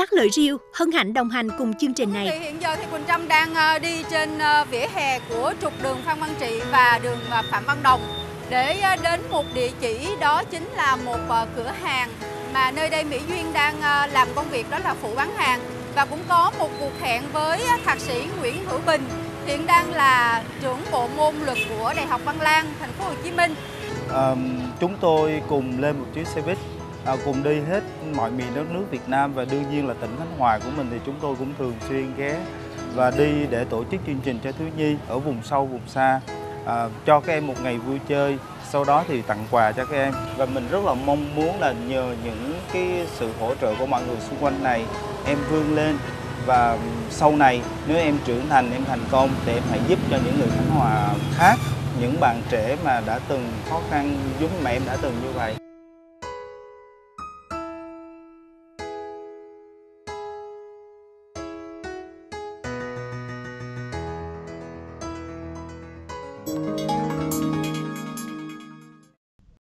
các lời riêu hân hạnh đồng hành cùng chương trình này. Thì hiện giờ thì Quỳnh Trâm đang ờ, đi trên ờ, vỉa hè của trục đường Phan Văn Trị và đường ờ, Phạm Văn Đồng để đến một địa chỉ đó chính là một cửa hàng mà nơi đây Mỹ Duyên đang làm công việc đó là phụ bán hàng và cũng có một cuộc hẹn với thạc sĩ Nguyễn Hữu Bình hiện đang là trưởng bộ môn luật của Đại học Văn Lang, thành phố Hồ Chí Minh. À, chúng tôi cùng lên một chiếc xe buýt à, cùng đi hết mọi miền đất nước Việt Nam và đương nhiên là tỉnh Khánh Hòa của mình thì chúng tôi cũng thường xuyên ghé và đi để tổ chức chương trình cho thiếu nhi ở vùng sâu vùng xa. À, cho các em một ngày vui chơi. Sau đó thì tặng quà cho các em. Và mình rất là mong muốn là nhờ những cái sự hỗ trợ của mọi người xung quanh này em vươn lên. Và sau này nếu em trưởng thành em thành công thì em hãy giúp cho những người Khánh Hòa khác những bạn trẻ mà đã từng khó khăn giống mẹ em đã từng như vậy.